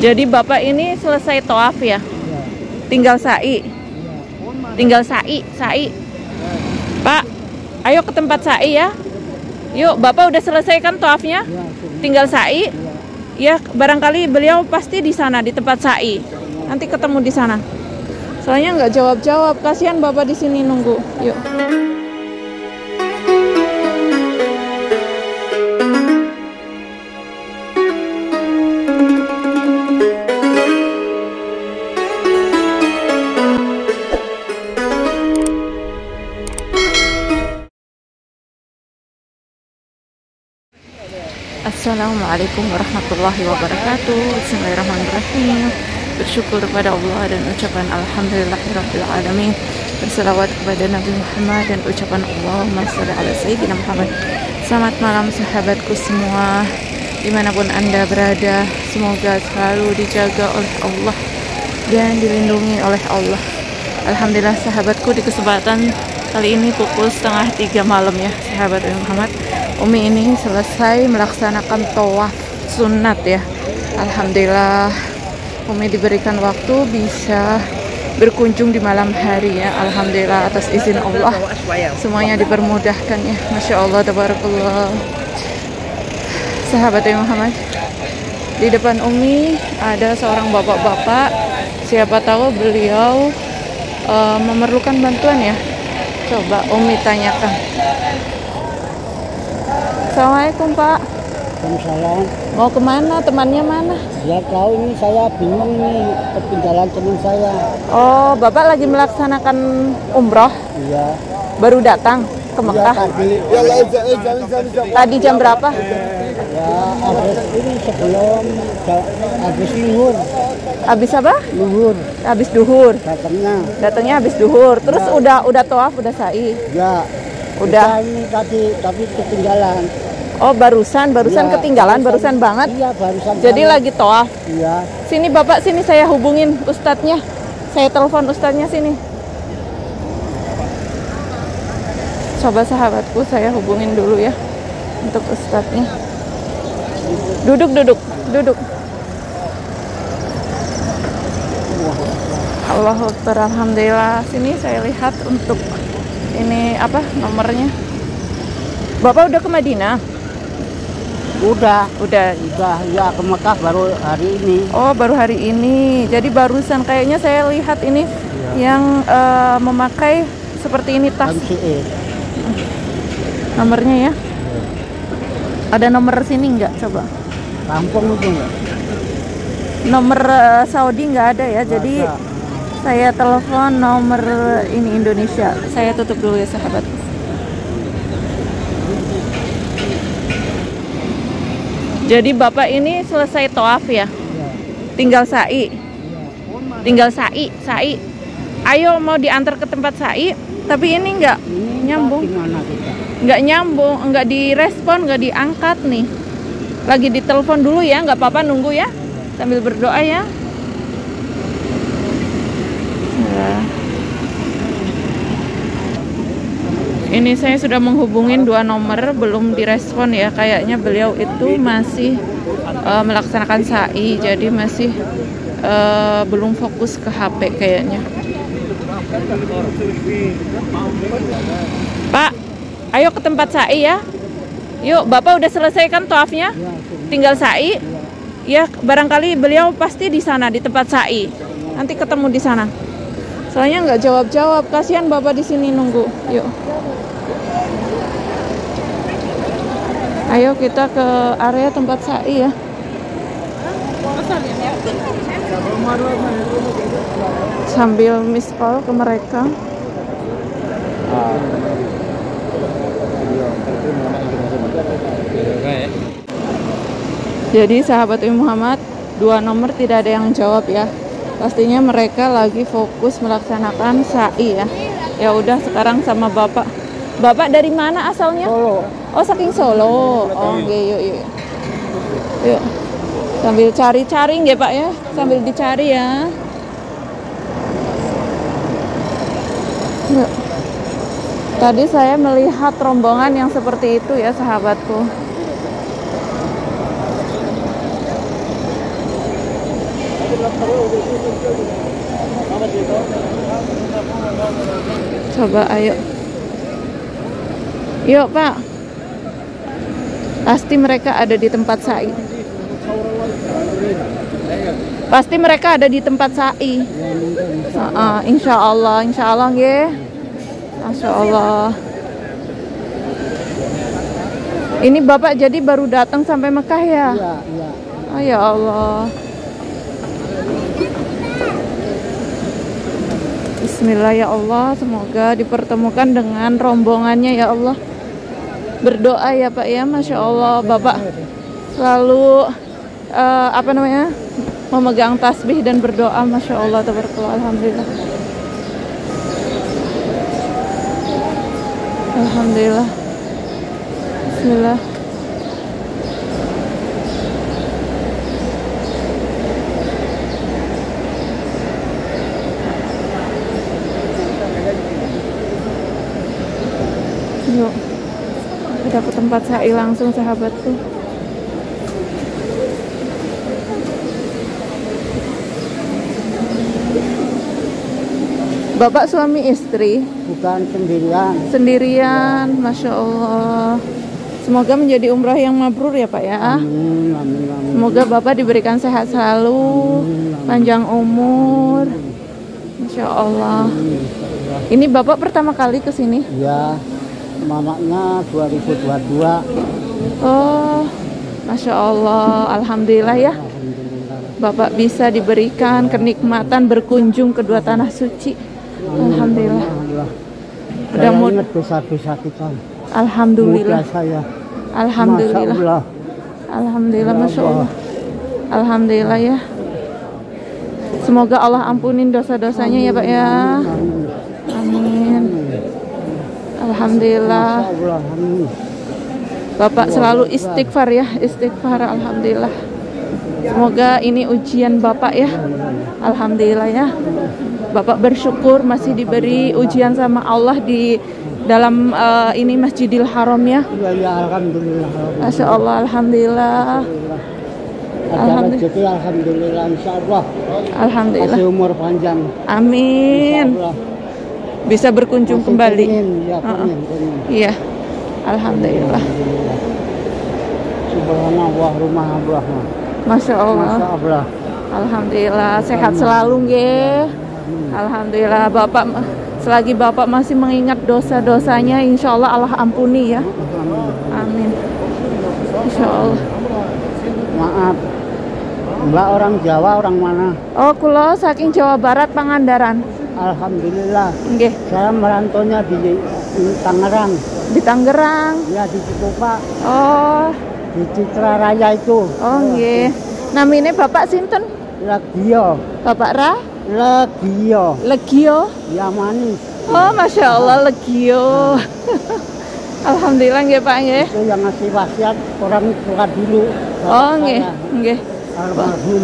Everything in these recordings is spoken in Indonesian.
Jadi Bapak ini selesai toaf ya? Tinggal sa'i. Tinggal sa'i, sa'i. Pak, ayo ke tempat sa'i ya. Yuk, Bapak udah selesai kan toafnya? Tinggal sa'i. Ya, barangkali beliau pasti di sana di tempat sa'i. Nanti ketemu di sana. Soalnya nggak jawab-jawab, kasihan Bapak di sini nunggu. Yuk. Assalamualaikum warahmatullahi wabarakatuh. Bismillahirrahmanirrahim. Bersyukur kepada Allah dan ucapan Alhamdulillahirrahmanirrahim Bersalawat kepada Nabi Muhammad dan ucapan Allahumma salli ala Sayyidina Muhammad. Selamat malam sahabatku semua Di mana pun anda berada. Semoga selalu dijaga oleh Allah Dan dilindungi oleh Allah. Alhamdulillah sahabatku di kesempatan kali ini pukul setengah tiga malam ya sahabat Muhammad Umi ini selesai melaksanakan tawaf sunat ya. Alhamdulillah Umi diberikan waktu bisa berkunjung di malam hari ya. Alhamdulillah atas izin Allah. Semuanya dipermudahkan ya. Masya Allah tabarakallah. Sahabat Muhammad di depan Umi ada seorang bapak-bapak. Siapa tahu beliau uh, memerlukan bantuan ya. Coba Umi tanyakan Assalamualaikum Pak. Waalaikumsalam. Mau ke mana? Temannya mana? Ya tahu ini saya bingung nih ketinggalan teman saya. Oh, Bapak lagi melaksanakan umroh? Iya. Baru datang ke Ya Mekah? tadi. Tadi jam berapa? Ya habis ini sebelum habis luhur, Habis apa? luhur Habis duhur. datangnya. Datangnya habis duhur. Terus Ya. udah udah toaf, udah sa'i. Ya. Udah. Ini tadi tapi ketinggalan. Oh, barusan, barusan Ya, ketinggalan, barusan banget. Iya barusan. Jadi banget. lagi toaf. Iya. Sini Bapak, sini saya hubungin ustadznya. Saya telepon ustadznya sini. Coba sahabatku, saya hubungin dulu ya untuk ustadznya. Duduk, duduk, duduk. Allahu Akbar, Alhamdulillah. Sini saya lihat untuk ini apa nomornya. Bapak udah ke Madinah? Udah. Udah. Udah ya ke Mekah baru hari ini. Oh, baru hari ini. Jadi barusan kayaknya saya lihat ini yang eh, memakai seperti ini tas MCE. nomornya ya. Ada nomor sini nggak? Coba. Kampung itu enggak? Nomor eh, Saudi nggak ada ya. Jadi Ada. Saya telepon nomor ini Indonesia. Saya tutup dulu ya sahabat. Jadi Bapak ini selesai toaf ya? Tinggal sa'i. Tinggal sa'i sa'i ayo mau diantar ke tempat sa'i tapi ini nggak Nyambung. Nggak nyambung nggak direspon nggak diangkat nih lagi ditelepon dulu ya nggak apa-apa nunggu ya sambil berdoa ya Ini saya sudah menghubungin dua nomor belum direspon ya. Kayaknya beliau itu masih eh, melaksanakan sa'i jadi masih eh, belum fokus ke HP kayaknya. Pak ayo ke tempat sa'i ya. Yuk Bapak udah selesai kan toafnya? Ya, tinggal sa'i? Ya barangkali beliau pasti di sana di tempat sa'i. Nanti ketemu di sana soalnya nggak jawab jawab kasihan bapak di sini nunggu. Yuk. Ayo kita ke area tempat sa'i ya. Sambil miss call ke mereka. Jadi sahabat Muhammad, dua nomor tidak ada yang jawab ya. Pastinya mereka lagi fokus melaksanakan sa'i ya. Ya udah sekarang sama Bapak. Bapak dari mana asalnya? Solo. Oh, saking Solo. Oh, oke, yuk yuk. Yuk. Sambil cari-cari nggih, Pak ya. Sambil dicari ya. Yuk. Tadi saya melihat rombongan yang seperti itu ya, sahabatku. Coba ayo. Yuk Pak. Pasti mereka ada di tempat sa'i. Pasti mereka ada di tempat sa'i. Uh, insya Allah, insya Allah ya. Masya Allah. Ini Bapak jadi baru datang sampai Mekah ya? Iya, iya. Oh ya Allah. Bismillah ya Allah, semoga dipertemukan dengan rombongannya ya Allah. Berdoa ya Pak ya, Masya Allah Bapak selalu eh, apa namanya memegang tasbih dan berdoa, Masya Allah, tabarakallah, Alhamdulillah. Alhamdulillah. Bismillah. Yuk. Kita ke tempat sa'i langsung sahabatku. Bapak suami istri Bukan sendirian. sendirian, masya Allah. Semoga menjadi umrah yang mabrur ya Pak ya. Amin, amin, amin. Semoga Bapak diberikan sehat selalu, panjang umur. Masya Allah. Ini Bapak pertama kali ke sini? Ya, mamanya 2022. Oh, Masya Allah. Alhamdulillah ya. Bapak bisa diberikan kenikmatan berkunjung ke dua tanah suci. Alhamdulillah. Saya ingat dosa-dosa kita. Alhamdulillah. Saya. Alhamdulillah. Masya Allah. Alhamdulillah, Ya Masya. Allah. Alhamdulillah ya. Semoga Allah ampunin dosa-dosanya ya Pak ya. Alhamdulillah. Bapak selalu istighfar ya, istighfar. Alhamdulillah. Semoga ini ujian Bapak ya. Alhamdulillah ya. Bapak bersyukur masih diberi ujian sama Allah di dalam eh, ini Masjidil Haram ya. Ya, ya, Alhamdulillah. Masya Allah, Alhamdulillah. Alhamdulillah. Alhamdulillah. Alhamdulillah. Kasih umur panjang. Amin. Bisa berkunjung Masih kembali. pengen, Ya, Uh-uh. pengen, pengen. Iya. Alhamdulillah. Subhanallah rumah Allah. Masya Allah. Masya Allah. Alhamdulillah. Sehat selalu nggih. Alhamdulillah. Bapak selagi Bapak masih mengingat dosa-dosanya, insya Allah Allah ampuni ya. Amin. Insya Allah. Maaf. Mbak orang Jawa orang mana? Oh, kulo saking Jawa Barat Pangandaran. Alhamdulillah. Nggih, Saya merantaunya di di Tangerang. di Tangerang. Ya di Cikupa, Oh, di Citra Raya itu. oh nggih. Namine Bapak sinten? Legio. Bapak Ra? Legio. Legio. Ya manis. Oh, Masya Allah, Legio. Alhamdulillah nggih Pak nggih. Itu yang ngasih wasiat orang tua dulu. Oh, nggih. Nggih. Almarhum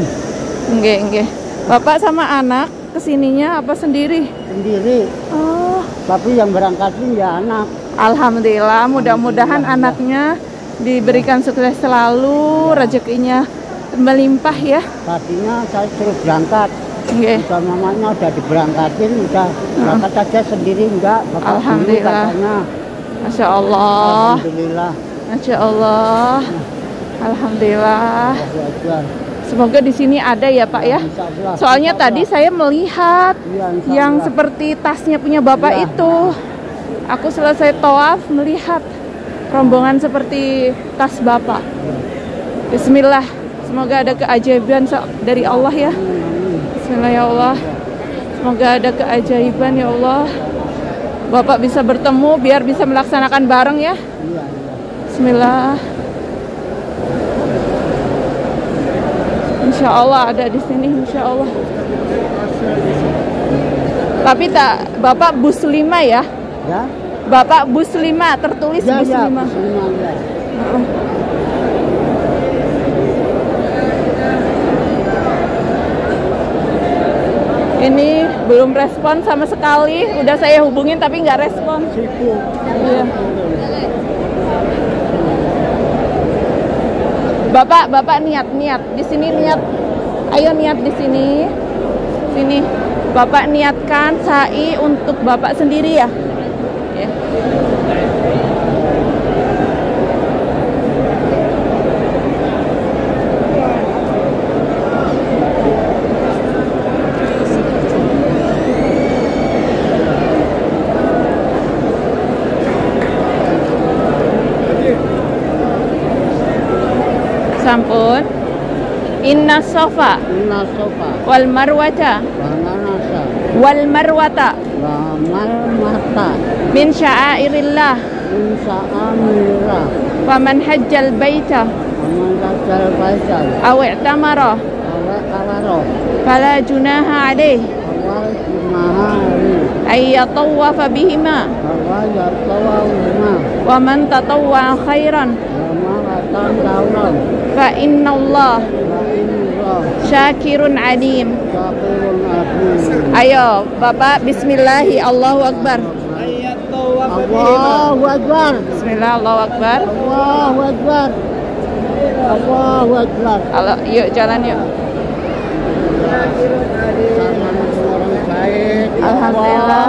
Nggih, nggih. Bapak sama anak ke sininya apa sendiri? sendiri. Oh, Tapi yang berangkatin ya anak. Alhamdulillah. Mudah-mudahan anaknya diberikan sukses selalu, rezekinya melimpah ya. Tadinya saya suruh berangkat. Nggih. Udah mamanya udah diberangkatin, udah berangkat aja sendiri enggak. Bapak Alhamdulillah. katanya. Masya Allah. Alhamdulillah. Masya Allah. Alhamdulillah. Allahu Akbar. Semoga di sini ada ya Pak ya. Soalnya tadi saya melihat yang seperti tasnya punya Bapak Iya. itu. Aku selesai toaf melihat rombongan seperti tas Bapak. Bismillah. Semoga ada keajaiban dari Allah ya. Bismillah ya Allah. Semoga ada keajaiban ya Allah. Bapak bisa bertemu biar bisa melaksanakan bareng ya. Iya, iya. Bismillah. Insya Allah ada di sini, Insya Allah. Tapi tak, Bapak bus 5 ya? Ya, Bapak bus 5, tertulis ya, bus ya. 5. Bismillah, ya. Heeh. Ini belum respon sama sekali. Udah saya hubungin tapi nggak respon. Sibuk. Iya. Bapak, bapak niat niat di sini niat Ayo niat di sini. Sini. Bapak niatkan sa'i untuk Bapak sendiri ya. Ya. example, Inna Safa Inna Safa wal Marwata wal Marwata wal Marwata min sya'airillah min sya'airillah faman hajjal baita faman hajjal baita aw i'tamara aw i'tamara fala junaha alaih أن يطوف بهما ومن تطوع خيرا fa inna Allah syakirun alim ayo Bapak bismillahi Allahu akbar. Allahu Akbar. Bismillah Allahu akbar. Allahu Akbar. Allahu Akbar. Kalau yuk jalan yuk. Alhamdulillah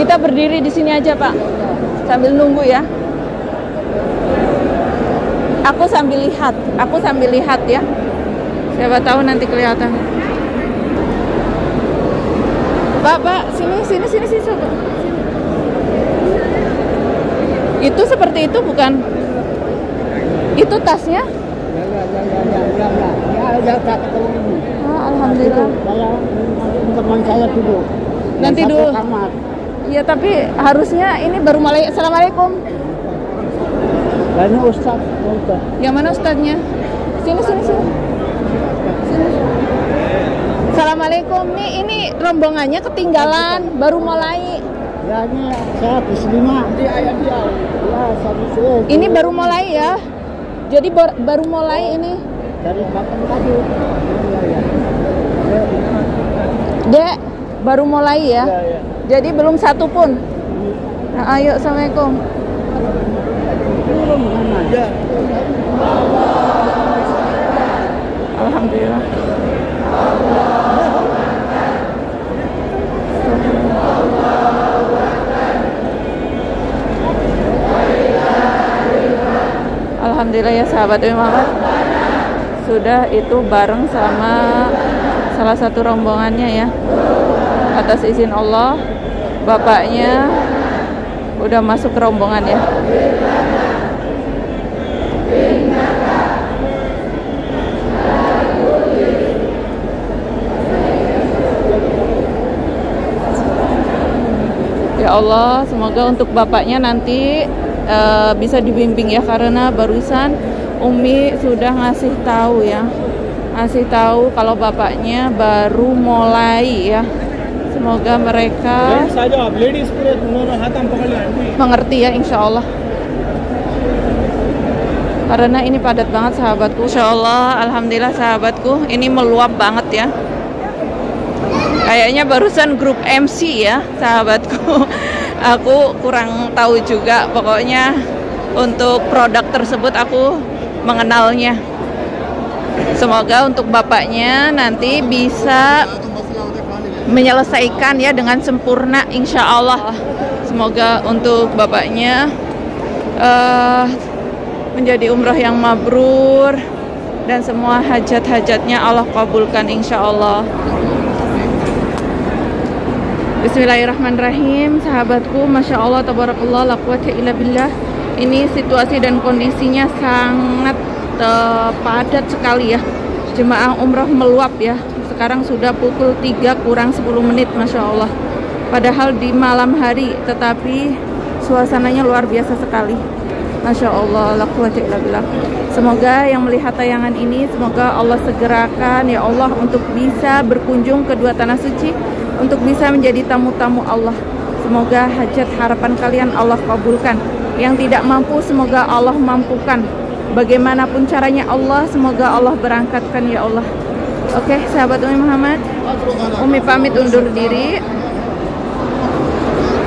Kita berdiri di sini aja, Pak. Sambil nunggu ya. Aku sambil lihat, aku sambil lihat ya. Siapa tahu nanti kelihatan. Pak, Pak, sini, sini, sini, sini, sini. Itu seperti itu bukan? Itu tasnya? Ya, ya, ya, ya, ya, ya, ya. Ya, ya. Ah, Alhamdulillah. Saya teman saya dulu. Yang Nanti dulu. Iya, tapi harusnya ini baru mulai. Assalamualaikum. Ini Ustaz, Ustaz. Yang mana ustadznya? Sini, sini, sini. Sini. Assalamualaikum. Nih, ini rombongannya ketinggalan, baru mulai. Ya, ini saya habis lima. Ya, satu suwe. Ini baru mulai ya. Jadi bar- baru mulai ini. Dari kapan tadi? Ya, ya. Dek, baru mulai ya. Jadi belum satu pun. Nah, ayo, assalamualaikum. Ya. Alhamdulillah. Alhamdulillah ya sahabat Muhammad sudah itu bareng sama salah satu rombongannya ya atas izin Allah bapaknya udah masuk ke rombongan ya Ya Allah, semoga untuk bapaknya nanti eh, bisa dibimbing ya karena barusan Umi sudah ngasih tahu ya. Ngasih tahu kalau bapaknya baru mulai ya. Semoga mereka mengerti ya insya Allah. Karena ini padat banget sahabatku. Insya Allah, Alhamdulillah sahabatku, ini meluap banget ya. Kayaknya barusan grup MC ya sahabatku. Aku kurang tahu juga pokoknya untuk produk tersebut aku mengenalnya. Semoga untuk bapaknya nanti bisa menyelesaikan ya dengan sempurna insya Allah. Semoga untuk bapaknya eh, menjadi umroh yang mabrur dan semua hajat-hajatnya Allah kabulkan insya Allah. Bismillahirrahmanirrahim Sahabatku Masya Allah Tabarakallah La quwata illa billah Ini situasi dan kondisinya sangat eh, padat sekali ya Jemaah umroh meluap ya Sekarang sudah pukul 3 kurang 10 menit Masya Allah Padahal di malam hari Tetapi Suasananya luar biasa sekali. Masya Allah. Semoga yang melihat tayangan ini, semoga Allah segerakan ya Allah untuk bisa berkunjung ke dua tanah suci, untuk bisa menjadi tamu-tamu Allah. Semoga hajat harapan kalian Allah kabulkan. Yang tidak mampu, semoga Allah mampukan. Bagaimanapun caranya Allah, semoga Allah berangkatkan ya Allah. Oke, sahabat Umi Muhammad, Umi pamit undur diri.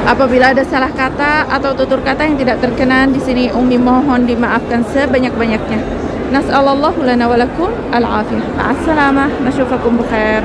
Apabila ada salah kata atau tutur kata yang tidak terkenan di sini Umi mohon dimaafkan sebanyak-banyaknya. Nas'alallahu lana wa lakum al-afiyah. Ma'assalamah. Nasyufakum bukhair.